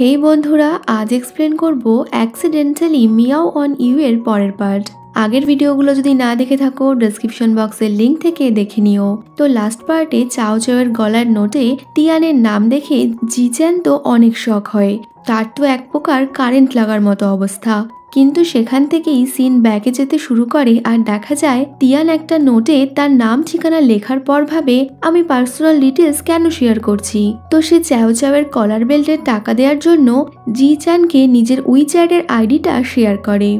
হেই বন্ধুরা, আজ এক্সপ্লেন করব অ্যাক্সিডেন্টালি মিয়াও অন ইউ এর পরের পার্ট আগের ভিডিওগুলো যদি না দেখে থাকো ডেসক্রিপশন বক্সের লিঙ্ক থেকে দেখে নিও। তো লাস্ট পার্টে চাও চাওয়ের গলার নোটে তিয়ানের নাম দেখে জিচ্যান তো অনেক শখ হয়। তার তো এক প্রকার কারেন্ট লাগার মতো অবস্থা। কিন্তু সেখান থেকেই সিন ব্যাকে যেতে শুরু করে আর দেখা যায়, তিয়ান একটা নোটে তার নাম, ঠিকানা লেখার পর ভাবে, আমি পার্সোনাল ডিটেলস কেন শেয়ার করছি? তো সে চ্যাও চ্যাওয়ের কলার বেল্টের টাকা দেওয়ার জন্য জি চানকে নিজের উইচ্যাটের আইডিটা শেয়ার করে।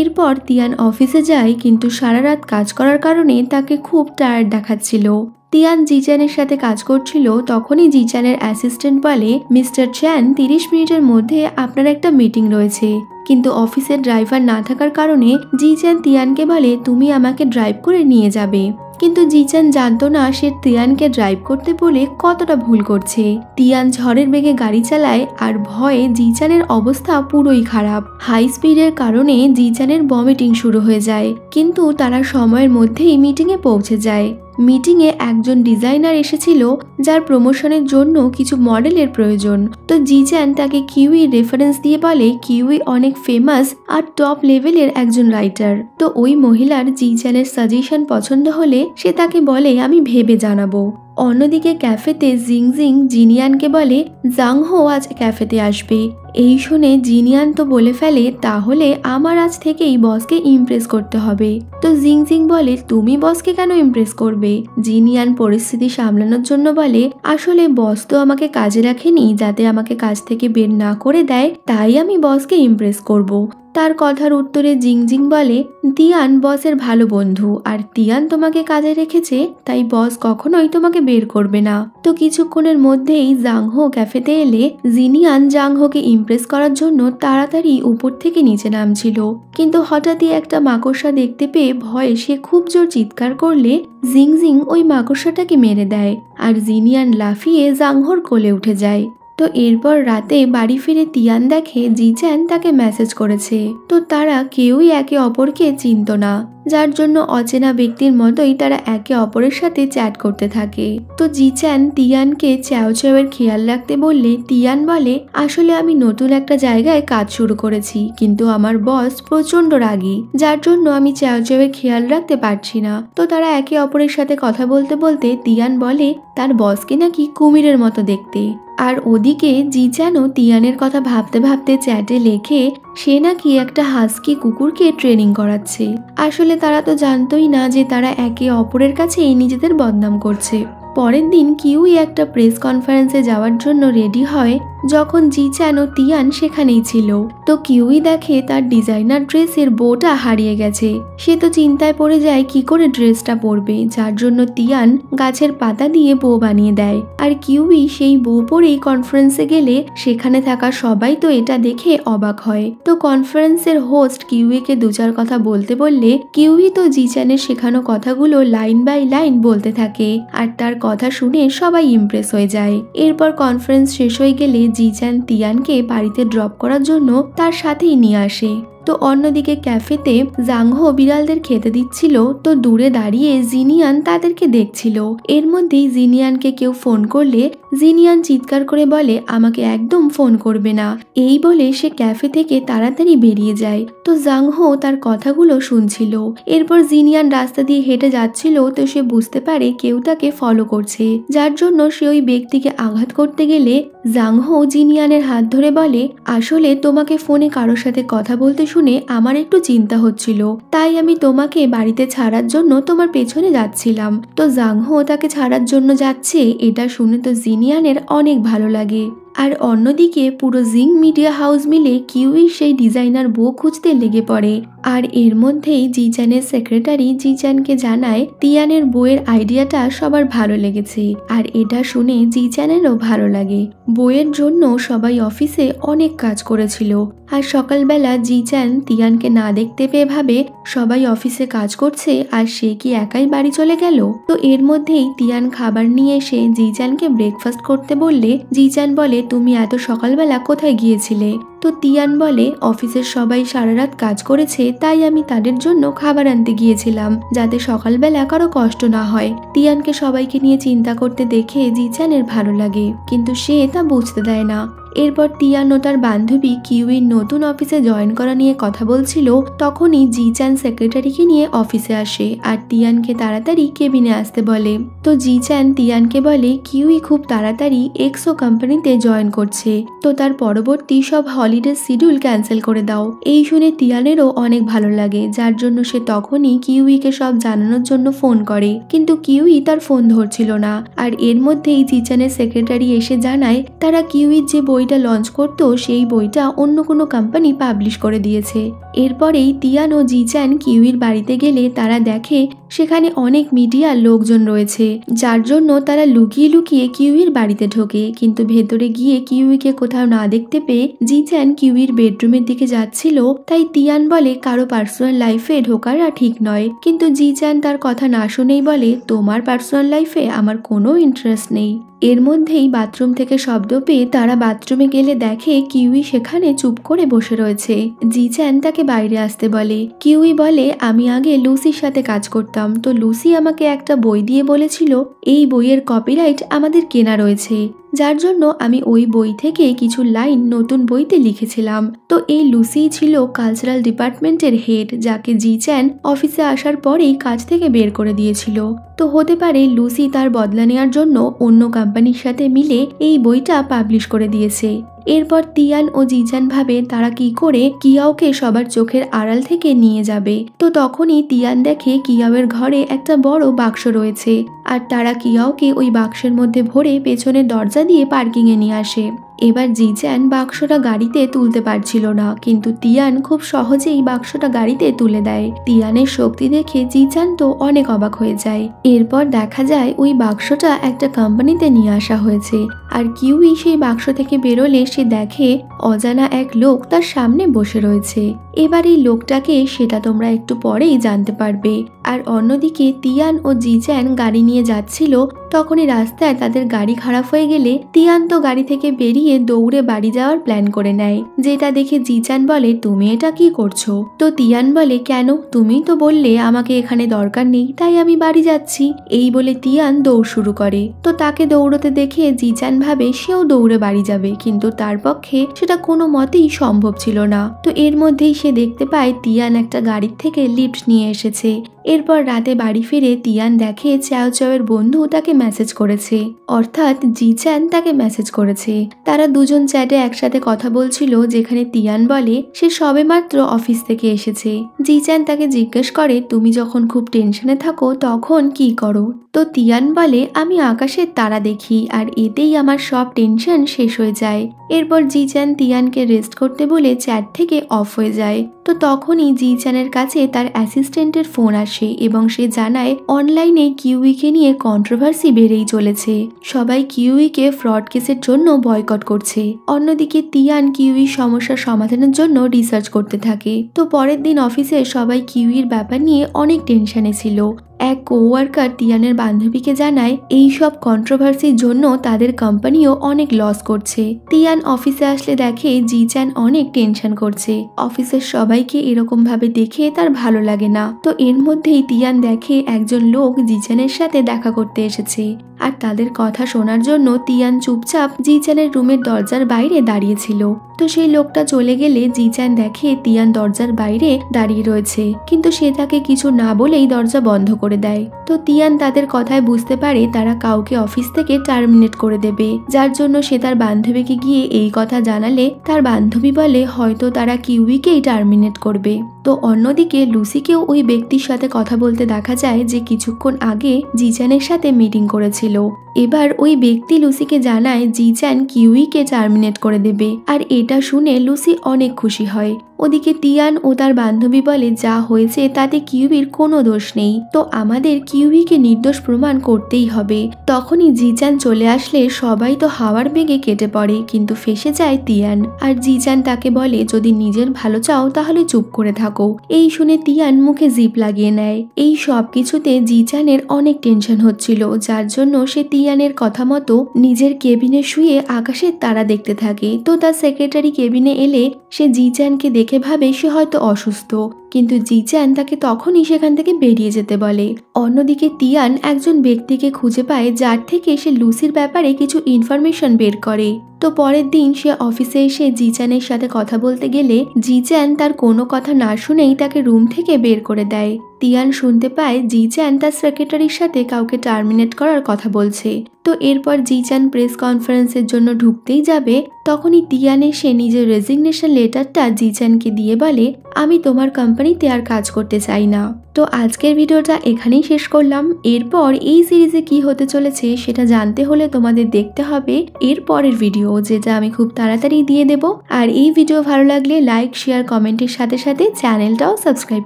এরপর তিয়ান অফিসে যায়, কিন্তু সারা রাত কাজ করার কারণে তাকে খুব টায়ার্ড দেখাচ্ছিল। তিয়ান জিচানের সাথে কাজ করছিল, তখনই জিচানের অ্যাসিস্ট্যান্ট বলে, মিস্টার চ্যান, তিরিশ মিনিটের মধ্যে আপনার একটা মিটিং রয়েছে। কিন্তু অফিসের ড্রাইভার না থাকার কারণে জিচান তিয়ানকে বলে, তুমি আমাকে ড্রাইভ করে নিয়ে যাবে। কিন্তু জিচান জানতো না সে তিয়ানকে ড্রাইভ করতে বলে কতটা ভুল করছে। তিয়ান ঝড়ের বেগে গাড়ি চালায় আর ভয়ে জিচানের অবস্থা পুরোই খারাপ। হাই স্পিডের কারণে জিচানের বমিটিং শুরু হয়ে যায়, কিন্তু তারা সময়ের মধ্যেই মিটিংয়ে পৌঁছে যায়। মিটিংয়ে একজন ডিজাইনার এসেছিল, যার প্রমোশনের জন্য কিছু মডেলের প্রয়োজন। তো জিচান তাকে কিউই রেফারেন্স দিয়ে বলে কিউই অনেক ফেমাস আর টপ লেভেলের একজন রাইটার তো ওই মহিলার জিচানের সাজেশন পছন্দ হলে সে তাকে বলে, আমি ভেবে জানাব। অন্যদিকে ক্যাফেতে জিংজিং জিনিয়ানকে বলে জাংহো আজ ক্যাফেতে আসবে। এই শুনে জিনিয়ান তো বলে ফেলে, তাহলে আমার আজ থেকেই বসকে ইমপ্রেস করতে হবে। তো জিংজিং বলে, তুমি বসকে কেন ইমপ্রেস করবে? জিনিয়ান পরিস্থিতি সামলানোর জন্য বলে, আসলে বস তো আমাকে কাজে রাখেনি, যাতে আমাকে কাজ থেকে বের না করে দেয়, তাই আমি বসকে ইমপ্রেস করব। তার কথার উত্তরে জিংজিং বলে, তিয়ান বসের ভালো বন্ধু, আর তিয়ান তোমাকে কাজে রেখেছে, তাই বস কখনোই তোমাকে বের করবে না। তো কিছুক্ষণের মধ্যেই জাংহো ক্যাফেতে এলে জিনিয়ান জাংহোকে ইমপ্রেস করার জন্য তাড়াতাড়ি উপর থেকে নিচে নামছিল। কিন্তু হঠাৎই একটা মাকড়সা দেখতে পেয়ে ভয়ে সে খুব জোর চিৎকার করলে জিংজিং ওই মাকড়সাটাকে মেরে দেয়, আর জিনিয়ান লাফিয়ে জাংহোর কোলে উঠে যায়। তো এরপর রাতে বাড়ি ফিরে তিয়ান দেখে জিচ্যান তাকে মেসেজ করেছে। তো তারা কেউই একে অপরকে চিনত না। যার জন্য অচেনা ব্যক্তির মতোই তারা একে অপরের সাথে চ্যাট করতে থাকে। তো জিচ্যান তিয়ানকে চ্যাও চ্যাওয়ের খেয়াল রাখতে বললে, তিয়ান বলে, আসলে আমি নতুন একটা জায়গায় কাজ শুরু করেছি, কিন্তু আমার বস প্রচণ্ড রাগী। যার জন্য আমি চ্যাও চ্যাওয়ের খেয়াল রাখতে পারছি না। তো তারা একে অপরের সাথে কথা বলতে বলতে তিয়ান বলে, তার বসকে নাকি কুমিরের মতো দেখতে? আর ওদিকে জি যেন তিয়ানের কথা ভাবতে ভাবতে চ্যাটে লেখে, সে নাকি একটা হাস্কি কুকুরকে ট্রেনিং করাচ্ছে। আসলে তারা তো জানতোই না যে তারা একে অপরের কাছে এই নিজেদের বদনাম করছে। পরের দিন কিউই একটা প্রেস কনফারেন্সে যাওয়ার জন্য রেডি হয় যখন জিচান ও তিয়ান সেখানেই ছিল। তো কিউই দেখে তার ডিজাইনার ড্রেসের বোটা হারিয়ে গেছে। সে তো চিন্তায় পড়ে যায় কি করে ড্রেসটা পরবে, যার জন্য তিয়ান গাছের পাতা দিয়ে বউ বানিয়ে দেয়। আর কিউই সেই বউ পরেই কনফারেন্সে গেলে সেখানে থাকা সবাই তো এটা দেখে অবাক হয়। তো কনফারেন্সের হোস্ট কিউইকে দু চার কথা বলতে বললে কিউই তো জিচানের শেখানো কথাগুলো লাইন বাই লাইন বলতে থাকে। আর তার কথা শুনে সবাই ইমপ্রেস হয়ে যায়। এরপর কনফারেন্স শেষ হয়ে গেলে জিচান তিয়ানকে বাড়িতে ড্রপ করার জন্য তার সাথেই নিয়ে আসে। তো অন্যদিকে ক্যাফেতে জাংহো বিড়ালদের খেতে দিচ্ছিল, তো দূরে দাঁড়িয়ে জিনিয়ান তাদেরকে দেখছিল। এর মধ্যেই জিনিয়ানকে কেউ ফোন করলে জিনিয়ান চিৎকার করে বলে, আমাকে একদম ফোন করবে না। এই বলে সে ক্যাফে থেকে তাড়াতাড়ি বেরিয়ে যায়। তো জাংহো তার কথাগুলো শুনছিল। এরপর জিনিয়ান রাস্তা দিয়ে হেঁটে যাচ্ছিল, তো সে বুঝতে পারে কেউ তাকে ফলো করছে। যার জন্য সে ওই ব্যক্তিকে আঘাত করতে গেলে জাংহো জিনিয়ানের হাত ধরে বলে, আসলে তোমাকে ফোনে কারোর সাথে কথা বলতে শুনে আমার একটু চিন্তা হচ্ছিল। তাই আমি তোমাকে বাড়িতে ছাড়ার জন্য তোমার পেছনে যাচ্ছিলাম। তো জাংহো তাকে ছাড়ার জন্য যাচ্ছে, এটা শুনে তো জিনিয়ানের অনেক ভালো লাগে। আর অন্যদিকে পুরো জিং মিডিয়া হাউস মিলে কিউই সেই ডিজাইনার বউ খুঁজতে লেগে পড়ে। আর এর মধ্যেই জিচানের সেক্রেটারি জিচানকে জানায়, তিয়ানের বইয়ের আইডিয়াটা সবার ভালো লেগেছে, আর এটা শুনে জিচানেরও ভালো লাগে। বইয়ের জন্য সবাই অফিসে অনেক কাজ করেছিল। আর সকালবেলা জিচান তিয়ানকে না দেখতে পেয়ে ভাবে, সবাই অফিসে কাজ করছে, আর সে কি একাই বাড়ি চলে গেল? তো এর মধ্যেই তিয়ান খাবার নিয়ে এসে জিচানকে ব্রেকফাস্ট করতে বললে জিচান বলে তুমি এত সকালবেলা কোথায় গিয়েছিলে? তো তিয়ান বলে, অফিসের সবাই সারা রাত কাজ করেছে, তাই আমি তাদের জন্য খাবার আনতে গিয়েছিলাম, যাতে সকালবেলা কারও কষ্ট না হয়। তিয়ানকে সবাইকে নিয়ে চিন্তা করতে দেখে জিচানের ভালো লাগে, কিন্তু সে তা বুঝতে দেয় না। এরপর তিয়ান ও তার বান্ধবী কিউইর নতুন অফিসে জয়েন করা নিয়ে কথা বলছিল, তখনই জি চ্যান সেক্রেটারিকে নিয়ে অফিসে আসে আর তিয়ানকে তাড়াতাড়ি কেবিনে আসতে বলে। তো জি চ্যান তিয়ানকে বলে, কিউই খুব তাড়াতাড়ি এক্সো কোম্পানিতে জয়েন করছে। তো তার পরবর্তী সব হলিডে শিডিউল ক্যান্সেল করে দাও। এই শুনে তিয়ানেরও অনেক ভালো লাগে, যার জন্য সে তখনই কিউইকে সব জানানোর জন্য ফোন করে। কিন্তু কিউই তার ফোন ধরছিল না। আর এর মধ্যেই জিচানের সেক্রেটারি এসে জানায়, তারা কিউইর যে বইটা লঞ্চ করত সেই বইটা অন্য কোনো কোম্পানি পাবলিশ করে দিয়েছে। এরপরেই তিয়ান ও জিচ্যান কিউইর বাড়িতে গেলে তারা দেখে সেখানে অনেক মিডিয়ার লোকজন রয়েছে, যার জন্য তারা লুকিয়ে লুকিয়ে কিউইর বাড়িতে ঢোকে। কিন্তু ভেতরে গিয়ে কিউইকে কোথাও না দেখতে পেয়ে জিচান কিউইর বেডরুমের দিকে যাচ্ছিল, তাই তিয়ান বলে কারও পার্সোনাল লাইফে ঢোকাটা ঠিক নয়। কিন্তু জিচান তার কথা না শুনেই বলে, তোমার পার্সোনাল লাইফে আমার কোনো ইন্টারেস্ট নেই। এর মধ্যেই বাথরুম থেকে শব্দ পেয়ে তারা বাথরুমে গেলে দেখে কিউই সেখানে চুপ করে বসে রয়েছে। জিচ্যান তাকে বাইরে আসতে বলে, কিউই বলে, আমি আগে লুসির সাথে কাজ করতাম। তো লুসি আমাকে একটা বই দিয়ে বলেছিল এই বইয়ের কপিরাইট আমাদের কেনা রয়েছে। যার জন্য আমি ওই বই থেকে কিছু লাইন নতুন বইতে লিখেছিলাম। তো এই লুসিই ছিল কালচারাল ডিপার্টমেন্টের হেড যাকে জি চ্যান অফিসে আসার পরেই কাজ থেকে বের করে দিয়েছিল। তো হতে পারে লুসি তার বদলা নেওয়ার জন্য অন্য কোম্পানির সাথে মিলে এই বইটা পাবলিশ করে দিয়েছে। এরপর তিয়ান ও জিজান ভাবে তারা কি করে কিয়াওকে সবার চোখের আড়াল থেকে নিয়ে যাবে। তো তখনই তিয়ান দেখে কিয়াওয়ের ঘরে একটা বড় বাক্স রয়েছে। আর তারা কিয়াওকে ওই বাক্সের মধ্যে ভরে পেছনের দরজা দিয়ে পার্কিংয়ে নিয়ে আসে। এবার জিজ্যান বাক্সটা গাড়িতে তুলতে পারছিল না, কিন্তু তিয়ান খুব সহজেই বাক্সটা গাড়িতে তুলে দেয়। তিয়ানের শক্তি দেখে জিজান তো অনেক অবাক হয়ে যায়। এরপর দেখা যায় ওই বাক্সটা একটা কোম্পানিতে নিয়ে আসা হয়েছে। আর কিউই সেই বাক্স থেকে বেরোলে সে দেখে অজানা এক লোক তার সামনে বসে রয়েছে। এবার এই লোকটাকে সেটা তোমরা একটু পরেই জানতে পারবে। আর অন্যদিকে তিয়ান ও জিজান গাড়ি নিয়ে যাচ্ছিল, তখনই রাস্তায় তাদের গাড়ি খারাপ হয়ে গেলে তিয়ান তো গাড়ি থেকে বেরিয়ে দৌড়ে বাড়ি যাওয়ার প্ল্যান করে নেয়। যেটা দেখে জিচান বলে, তুমি এটা কি করছ? তো তিয়ান বলে, কেন? তুমি তো বললে আমাকে এখানে দরকার নেই, তাই আমি বাড়ি যাচ্ছি। এই বলে তিয়ান দৌড় শুরু করে। তো তাকে দৌড়তে দেখে জিচান ভাবে সেও দৌড়ে বাড়ি যাবে, কিন্তু তার পক্ষে সেটা কোনো মতেই সম্ভব ছিল না। তো এর মধ্যেই সে দেখতে পায় তিয়ান একটা গাড়ির থেকে লিফট নিয়ে এসেছে। এরপর রাতে বাড়ি ফিরে তিয়ান দেখে চ্যাও চ্যাওয়ের বন্ধু তাকে মেসেজ করেছে। অর্থাৎ জি চ্যান তাকে মেসেজ করেছে। তারা দুজন চ্যাটে একসাথে কথা বলছিল, যেখানে তিয়ান বলে, সে সবেমাত্র অফিস থেকে এসেছে। জি চ্যান তাকে জিজ্ঞেস করে, তুমি যখন খুব টেনশনে থাকো, তখন কি করো? তো তিয়ান বলে, আমি আকাশের তারা দেখি, আর এতেই আমার সব টেনশন শেষ হয়ে যায়। এরপর জি চ্যান তিয়ানকে রেস্ট করতে বলে চ্যাট থেকে অফ হয়ে যায়। তো তখনই জি চ্যানের কাছে তার অ্যাসিস্ট্যান্টের ফোন আসে এবং সে জানায়, অনলাইনে কিউইকে নিয়ে কন্ট্রোভার্সি বেড়েই চলেছে। সবাই কিউইকে ফ্রড কেসের জন্য বয়কট করছে। অন্যদিকে তিয়ান কিউই সমস্যার সমাধানের জন্য রিসার্চ করতে থাকে। তো পরের দিন অফিসে সবাই কিউইর ব্যাপার নিয়ে অনেক টেনশনে ছিল। এক কোওয়ার্কার তিয়ানের বান্ধবীকে জানায় এই সব কন্ট্রোভার্সির জন্য তাদের কোম্পানিও অনেক লস করছে। তিয়ান অফিসে আসলে দেখে জি চ্যান অনেক টেনশন করছে। অফিসের সবাইকে এরকম ভাবে দেখে তার ভালো লাগে না। তো এর মধ্যেই তিয়ান দেখে একজন লোক জি জিচানের সাথে দেখা করতে এসেছে। আর তাদের কথা শোনার জন্য তিয়ান চুপচাপ জি জিচানের রুমের দরজার বাইরে দাঁড়িয়েছিল তো সেই লোকটা চলে গেলে জিচান দেখে তিয়ান দরজার বাইরে দাঁড়িয়ে রয়েছে। কিন্তু সে তাকে কিছু না বলেই দরজা বন্ধ করে দেয়। তো তিয়ান তাদের কথায় বুঝতে পারে তারা কাউকে অফিস থেকে টার্মিনেট করে দেবে। যার জন্য সে তার বান্ধবীকে গিয়ে এই কথা জানালে তার বান্ধবী বলে, হয়তো তারা কিউইকেই টার্মিনেট করবে। তো অন্যদিকে লুসিকেও ওই ব্যক্তির সাথে কথা বলতে দেখা যায় যে কিছুক্ষণ আগে জিজানের সাথে মিটিং করেছিল। এবার ওই ব্যক্তি লুসিকে জানায়, জিচান কিউইকে টার্মিনেট করে দেবে। আর এটা শুনে লুসি অনেক খুশি হয়। ওদিকে তিয়ান ও তার বান্ধবী বলে, যা হয়েছে তাতে কিউবির কোনো দোষ নেই। তো আমাদের কিউবিকে নির্দোষ প্রমাণ করতেই হবে। তখনই জিচান চলে আসলে সবাই তো হাওয়ার বেগে কেটে পড়ে, কিন্তু ফেসে যায় তিয়ান। আর জিচান তাকে বলে, যদি নিজের ভালো চাও তাহলে চুপ করে থাকো। এই শুনে তিয়ান মুখে জিপ লাগিয়ে নেয়। এই সব কিছুতে জিচানের অনেক টেনশন হচ্ছিল, যার জন্য সে তিয়ানের কথা মতো নিজের কেবিনে শুয়ে আকাশের তারা দেখতে থাকে। তো তার সেক্রেটারি কেবিনে এলে সে জিচ্যানকে দেখে ভাবে সে হয়তো অসুস্থ। কিন্তু জিচান তাকে তখনই সেখান থেকে বেরিয়ে যেতে বলে। অন্যদিকে তিয়ান একজন ব্যক্তিকে খুঁজে পায় যার থেকে সে লুসির ব্যাপারে কিছু ইনফরমেশন বের করে। তো পরের দিন সে অফিসে এসে জিচানের সাথে কথা বলতে গেলে জিচান তার কোনো কথা না শুনেই তাকে রুম থেকে বের করে দেয়। তিয়ান শুনতে পায় জিচান তার সেক্রেটারির সাথে কাউকে টার্মিনেট করার কথা বলছে। তো এরপর জিচান প্রেস কনফারেন্সের জন্য ঢুকতেই যাবে, তখনই তিয়ান এসে নিজের রেজিগনেশন লেটারটা জিচানকে দিয়ে বলে, আমি তোমার কোম্পানিতে আর কাজ করতে চাই না। তো আজকের ভিডিওটা এখানেই শেষ করলাম। এরপর এই সিরিজে কি হতে চলেছে সেটা জানতে হলে তোমাদের দেখতে হবে এর পরের ভিডিও যেটা আমি খুব তাড়াতাড়ি দিয়ে দেব। আর এই ভিডিও ভালো লাগলে লাইক শেয়ার কমেন্টের সাথে সাথে চ্যানেলটাও সাবস্ক্রাইব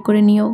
করে নিও।